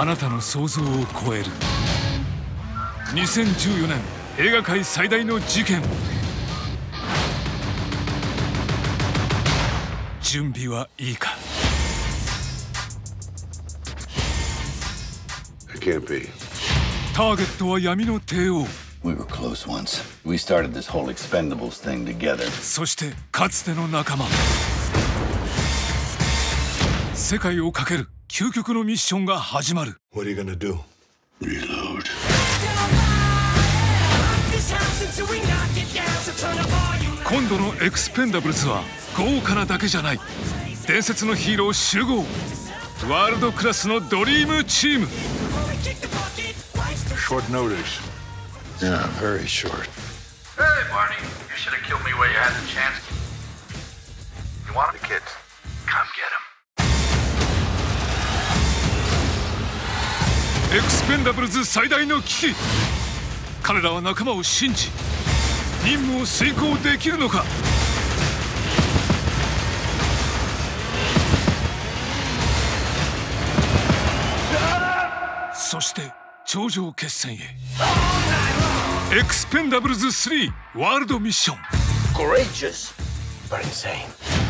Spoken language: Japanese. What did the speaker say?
あなたの想像を超える2014年映画界最大の事件準備はいいか It can't be. ターゲットは闇の帝王 We were close once. We started this whole expendables thing together. そしてかつての仲間世界をかける究極のミッションが始まる What are you gonna do? Reload. 今度のエクスペンダブルズは豪華なだけじゃない伝説のヒーロー集合ワールドクラスのドリームチーム Short notice. Yeah, very short. Hey, Barney, you should have killed me while you had the chance. You want the kids? エクスペンダブルズ最大の危機。彼らは仲間を信じ任務を遂行できるのか。そして頂上決戦へ。エクスペンダブルズ3ワールドミッション。Courageous, but insane.